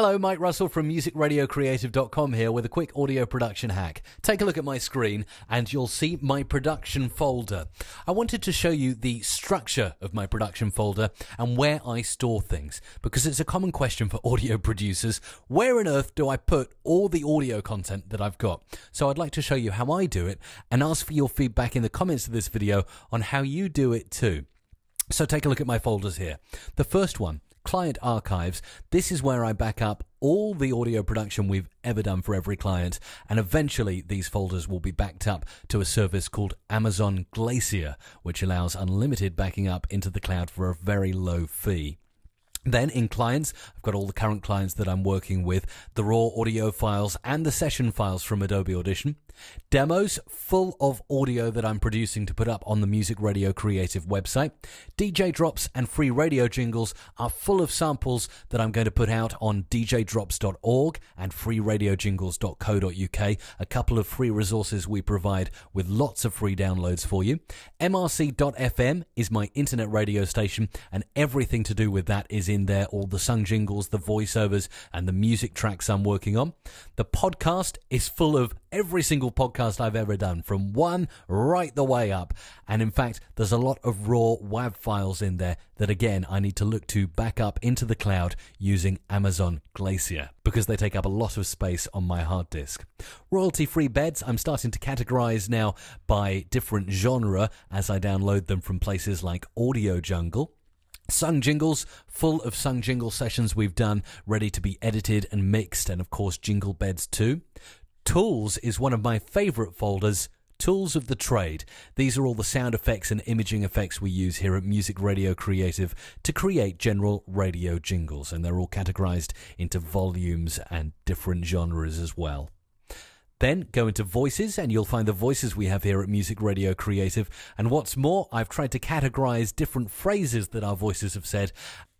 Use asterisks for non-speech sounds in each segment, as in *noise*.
Hello, Mike Russell from musicradiocreative.com here with a quick audio production hack. Take a look at my screen and you'll see my production folder. I wanted to show you the structure of my production folder and where I store things because it's a common question for audio *laughs* producers. Where on earth do I put all the audio content that I've got? So I'd like to show you how I do it and ask for your feedback in the comments of this video on how you do it too. So take a look at my folders here. The first one client archives. This is where I back up all the audio production we've ever done for every client, and eventually these folders will be backed up to a service called Amazon Glacier, which allows unlimited backing up into the cloud for a very low fee. Then in clients, I've got all the current clients that I'm working with, the raw audio files and the session files from Adobe Audition. Demos full of audio that I'm producing to put up on the Music Radio Creative website. DJ drops and free radio jingles are full of samples that I'm going to put out on djdrops.org and freeradiojingles.co.uk. A couple of free resources we provide with lots of free downloads for you. MRC.FM is my internet radio station and everything to do with that is in there. All the sung jingles, the voiceovers and the music tracks I'm working on. The podcast is full of every single podcast I've ever done, from one right the way up. And in fact, there's a lot of raw WAV files in there that, again, I need to look to back up into the cloud using Amazon Glacier because they take up a lot of space on my hard disk. Royalty free beds, I'm starting to categorize now by different genre as I download them from places like Audio Jungle. Sung Jingles, full of Sung Jingle sessions we've done, ready to be edited and mixed, and of course, Jingle Beds too. Tools is one of my favorite folders. Tools of the Trade. These are all the sound effects and imaging effects we use here at Music Radio Creative to create general radio jingles, and they're all categorized into volumes and different genres as well. Then go into voices and you'll find the voices we have here at Music Radio Creative. And what's more, I've tried to categorize different phrases that our voices have said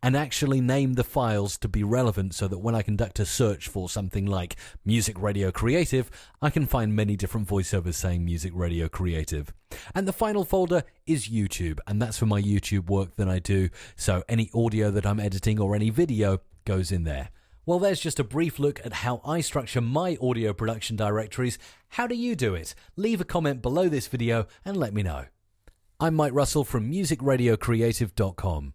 and actually name the files to be relevant so that when I conduct a search for something like Music Radio Creative, I can find many different voiceovers saying Music Radio Creative. And the final folder is YouTube, and that's for my YouTube work that I do. So any audio that I'm editing or any video goes in there. Well, there's just a brief look at how I structure my audio production directories. How do you do it? Leave a comment below this video and let me know. I'm Mike Russell from musicradiocreative.com.